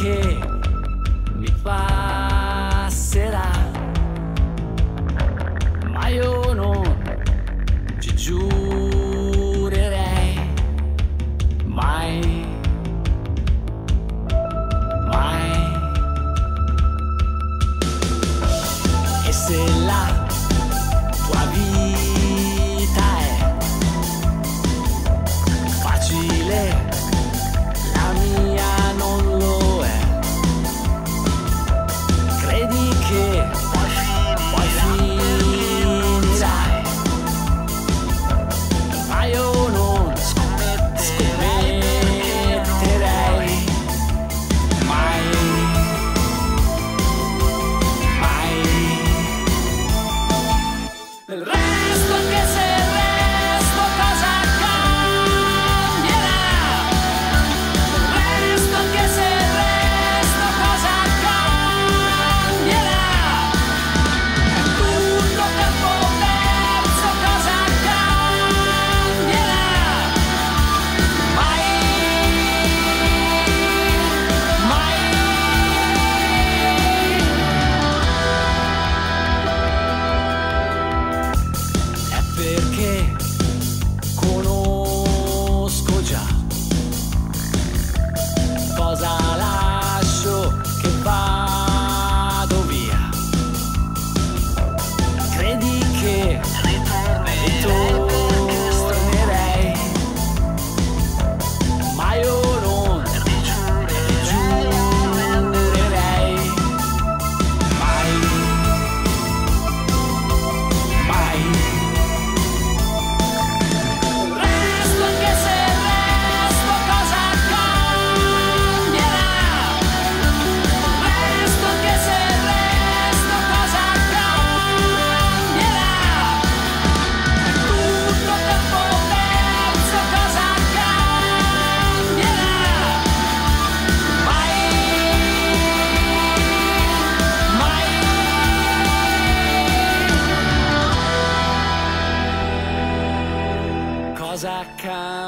che mi passerà, ma io non ci giuro.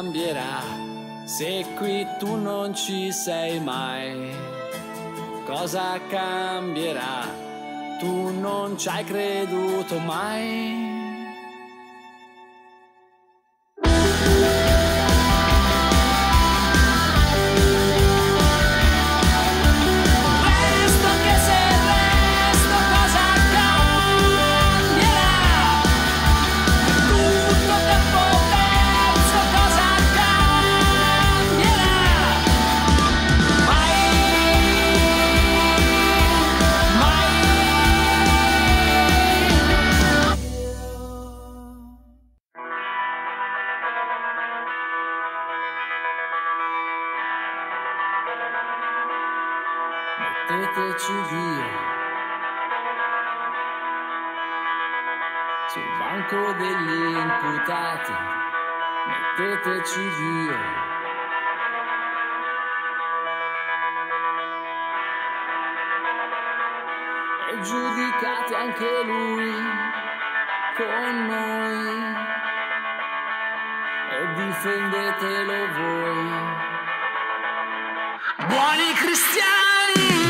cambierà se qui tu non ci sei mai? Cosa cambierà? Tu non ci hai creduto mai? metterci via. Sul banco degli imputati, metteteci via. E giudicate anche lui con noi. E difendetelo voi. Buoni cristiani!